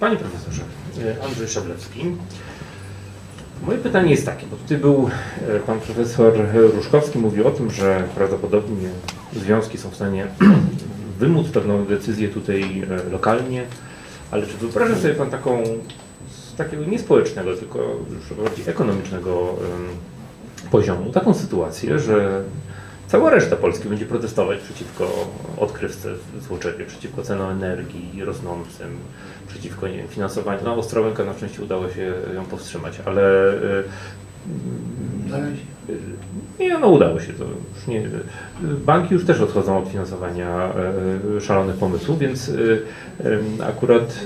Panie profesorze, e, Andrzej Szablewski. Moje pytanie jest takie, bo tutaj był e, pan profesor Różkowski mówił o tym, że prawdopodobnie związki są w stanie wymóc pewną decyzję tutaj e, lokalnie, ale czy wyobraża sobie pan taką, takiego nie społecznego, tylko już bardziej ekonomicznego poziomu, taką sytuację, że cała reszta Polski będzie protestować przeciwko odkrywce w Złoczewie, przeciwko cenom energii rosnącym, przeciwko nie wiem, finansowaniu. No Ostrołęka na szczęście udało się ją powstrzymać, ale y, y, nie, no udało się to. Już nie, banki już też odchodzą od finansowania y, szalonych pomysłów, więc akurat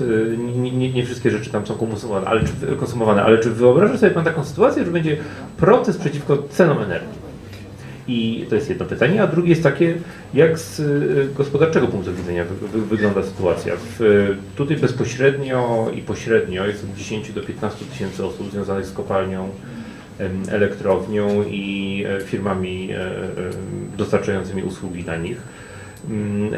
nie, nie, nie wszystkie rzeczy tam są konsumowane ale, czy, konsumowane, ale czy wyobraża sobie Pan taką sytuację, że będzie protest przeciwko cenom energii? I to jest jedno pytanie, a drugie jest takie, jak z y, gospodarczego punktu widzenia wy, wy, wygląda sytuacja. W, y, tutaj bezpośrednio i pośrednio jest od 10 do 15 tysięcy osób związanych z kopalnią, elektrownią i e, firmami e, e, dostarczającymi usługi na nich. Mm,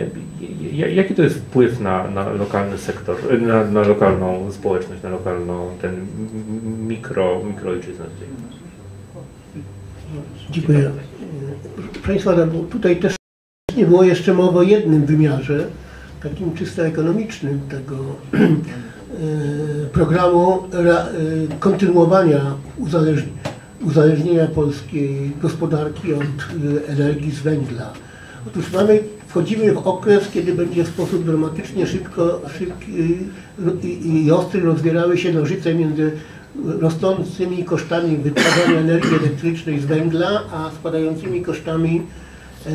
Jaki to jest wpływ na, na lokalny sektor, na, na lokalną społeczność, na lokalną ten mikro, mikroojczyznę tutaj? Dziękuję. Proszę Państwa, tutaj też nie było jeszcze mowy o jednym wymiarze, takim czysto ekonomicznym tego e, programu ra- e, kontynuowania uzależni- uzależnienia polskiej gospodarki od e, energii z węgla. Otóż mamy, wchodzimy w okres, kiedy będzie w sposób dramatycznie szybko szybki i ostry rozwierały się nożyce między rosnącymi kosztami wytwarzania energii elektrycznej z węgla, a spadającymi kosztami e, e,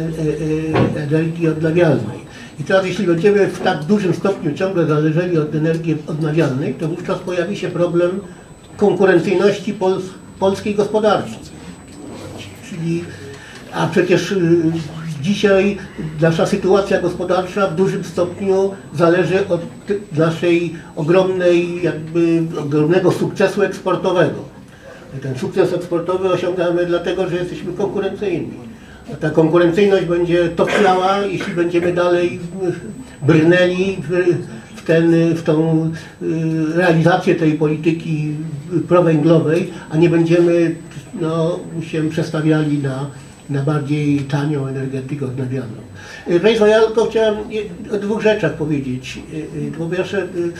e, energii odnawialnej. I teraz jeśli będziemy w tak dużym stopniu ciągle zależeli od energii odnawialnej, to wówczas pojawi się problem konkurencyjności pols polskiej gospodarki. Czyli, a przecież y, dzisiaj nasza sytuacja gospodarcza w dużym stopniu zależy od naszej ogromnej, jakby ogromnego sukcesu eksportowego. Ten sukces eksportowy osiągamy dlatego, że jesteśmy konkurencyjni. A ta konkurencyjność będzie topniała, jeśli będziemy dalej y, brnęli w, w, ten, w tą y, realizację tej polityki prowęglowej, a nie będziemy no, się przestawiali na, na bardziej tanią energetykę odnawialną. Y, Państwo, ja tylko chciałem o dwóch rzeczach powiedzieć. Y, y, Po pierwsze, y,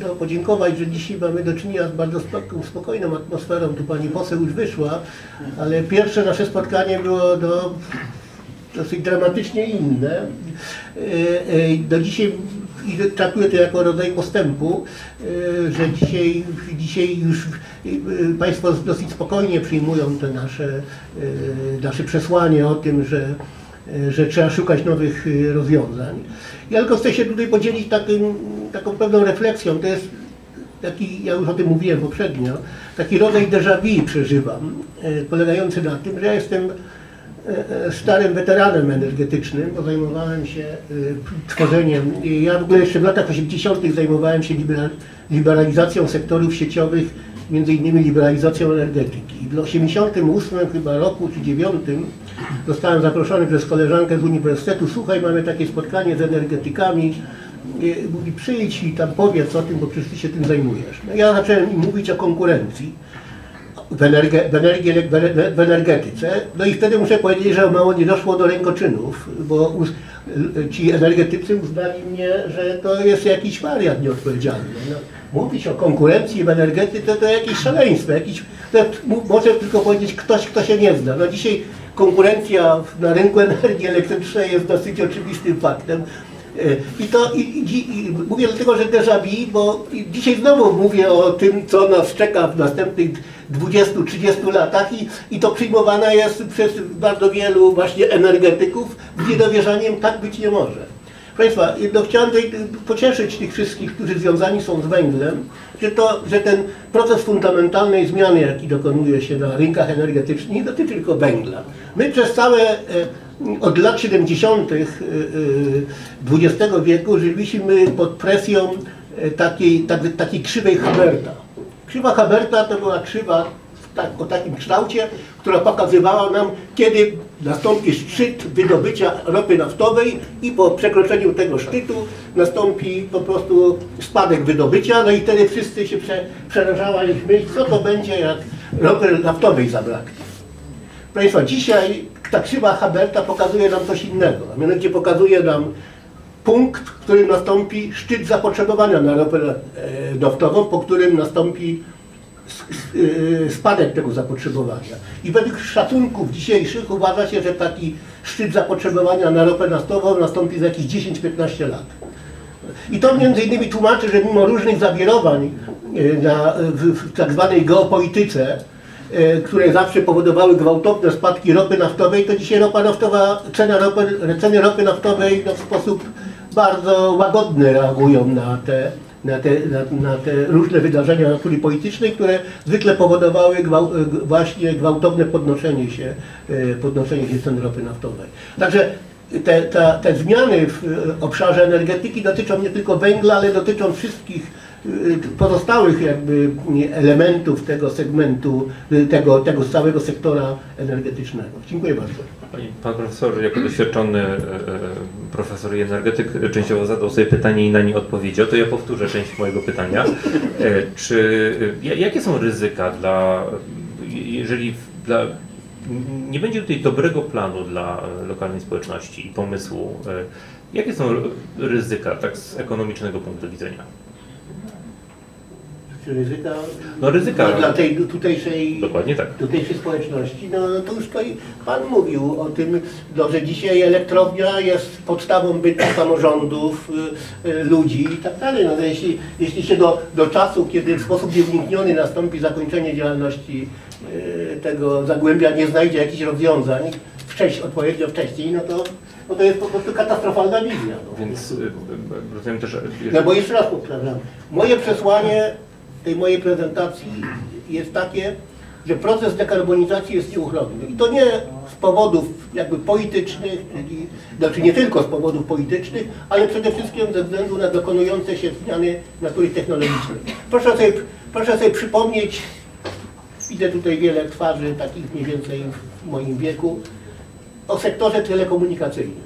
no, podziękować, że dzisiaj mamy do czynienia z bardzo spoko- spokojną atmosferą. Tu pani poseł już wyszła, ale pierwsze nasze spotkanie było do dosyć dramatycznie inne. Do dzisiaj i traktuję to jako rodzaj postępu, e, że dzisiaj, dzisiaj już e, Państwo dosyć spokojnie przyjmują te nasze, nasze przesłanie o tym, że, że trzeba szukać nowych rozwiązań. Ja tylko chcę się tutaj podzielić takim, taką pewną refleksją. To jest taki, ja już o tym mówiłem poprzednio, taki rodzaj déjà vu przeżywam, polegający na tym, że ja jestem starym weteranem energetycznym, bo zajmowałem się e, tworzeniem, ja w ogóle jeszcze w latach 80. zajmowałem się libera- liberalizacją sektorów sieciowych, między innymi liberalizacją energetyki. W 88 chyba roku czy 9 zostałem zaproszony przez koleżankę z uniwersytetu, słuchaj, mamy takie spotkanie z energetykami, e, mówi przyjdź i tam powiedz o tym, bo przecież ty się tym zajmujesz. No ja zacząłem mówić o konkurencji w, energe, w, w, energetyce. No i wtedy muszę powiedzieć, że mało nie doszło do rękoczynów, bo us, ci energetycy uznali mnie, że to jest jakiś wariat nieodpowiedzialny. No, mówić o konkurencji w energetyce to jakieś szaleństwo, jakiś, to może tylko powiedzieć ktoś, kto się nie zna. No dzisiaj konkurencja na rynku energii elektrycznej jest dosyć oczywistym faktem. E, I to i, i, i mówię dlatego, że déjà vu, bo dzisiaj znowu mówię o tym, co nas czeka w następnych 20-30 latach i, i to przyjmowane jest przez bardzo wielu właśnie energetyków z niedowierzaniem, tak być nie może. Proszę Państwa, no chciałem tutaj pocieszyć tych wszystkich, którzy związani są z węglem, że, to, że ten proces fundamentalnej zmiany, jaki dokonuje się na rynkach energetycznych, nie dotyczy tylko węgla. My przez całe, e, od lat 70. e, e, XX wieku żyliśmy pod presją e, takiej, tak, takiej krzywej Haberta. Krzywa Haberta to była krzywa tak, o takim kształcie, która pokazywała nam, kiedy nastąpi szczyt wydobycia ropy naftowej i po przekroczeniu tego szczytu nastąpi po prostu spadek wydobycia, no i wtedy wszyscy się prze, przerażała ich myśl, co to będzie, jak ropy naftowej zabraknie. Proszę Państwa, dzisiaj ta krzywa Haberta pokazuje nam coś innego, a mianowicie pokazuje nam punkt, w którym nastąpi szczyt zapotrzebowania na ropę e, naftową, po którym nastąpi e, spadek tego zapotrzebowania. I według szacunków dzisiejszych uważa się, że taki szczyt zapotrzebowania na ropę naftową nastąpi za jakieś 10-15 lat. I to między innymi tłumaczy, że mimo różnych zawirowań e, na, w, w tak zwanej geopolityce, e, które zawsze powodowały gwałtowne spadki ropy naftowej, to dzisiaj ropa naftowa, cena ropy, ceny ropy naftowej no, w sposób bardzo łagodny reagują na te, na te, na, na te różne wydarzenia natury politycznej, które zwykle powodowały właśnie gwałtowne podnoszenie się, e, podnoszenie się cen ropy naftowej. Także te, ta, te zmiany w e, obszarze energetyki dotyczą nie tylko węgla, ale dotyczą wszystkich e, pozostałych jakby nie, elementów tego segmentu, e, tego, tego całego sektora energetycznego. Dziękuję bardzo. Pan profesor, jako doświadczony e, e, profesor i energetyk, e, częściowo zadał sobie pytanie i na nie odpowiedział, to ja powtórzę część mojego pytania. Czy, ja- jakie są ryzyka dla, jeżeli dla, nie będzie tutaj dobrego planu dla lokalnej społeczności i pomysłu, jakie są ryzyka tak z ekonomicznego punktu widzenia? Czy ryzyka, No ryzyka. dla tej tutejszej Dokładnie tak. tutejszej społeczności, no, no to już tutaj Pan mówił o tym, no, że dzisiaj elektrownia jest podstawą bytu samorządów, y, y, ludzi i tak dalej. No, jeśli, jeśli się do, do czasu, kiedy w sposób nieunikniony nastąpi zakończenie działalności y, tego zagłębia, nie znajdzie jakichś rozwiązań wcześniej, odpowiednio wcześniej, no to, no to jest po prostu katastrofalna wizja. No. Więc e, rozumiem też, No bo jeszcze raz powtarzam, moje przesłanie tej mojej prezentacji jest takie, że proces dekarbonizacji jest nieuchronny. I to nie z powodów jakby politycznych, czyli, znaczy nie tylko z powodów politycznych, ale przede wszystkim ze względu na dokonujące się zmiany natury technologicznej. Proszę sobie, proszę sobie przypomnieć, widzę tutaj wiele twarzy takich mniej więcej w moim wieku, o sektorze telekomunikacyjnym.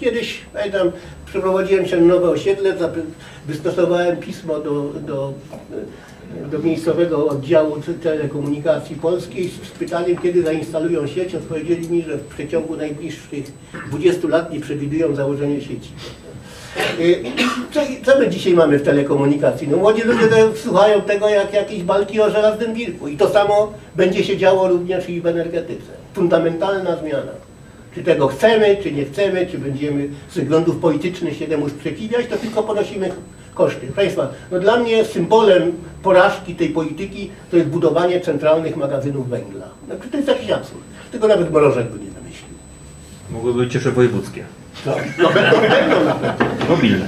Kiedyś, pamiętam, przeprowadziłem się na nowe osiedle, wystosowałem pismo do, do, do miejscowego oddziału te- telekomunikacji polskiej z, pytaniem, kiedy zainstalują sieć. Odpowiedzieli mi, że w przeciągu najbliższych 20 lat nie przewidują założenia sieci. Y, Co, co my dzisiaj mamy w telekomunikacji? No młodzi ludzie słuchają tego jak jakieś balki o żelaznym wilku. I to samo będzie się działo również i w energetyce. Fundamentalna zmiana. Czy tego chcemy, czy nie chcemy, czy będziemy z względów politycznych się temu sprzeciwiać, to tylko ponosimy koszty. Proszę Państwa, no dla mnie symbolem porażki tej polityki to jest budowanie centralnych magazynów węgla. No, to jest jakiś absurd. Tego nawet Mrożek by nie wymyślił. mogłyby być jeszcze wojewódzkie, No, no będą, będą na pewno. mobilne.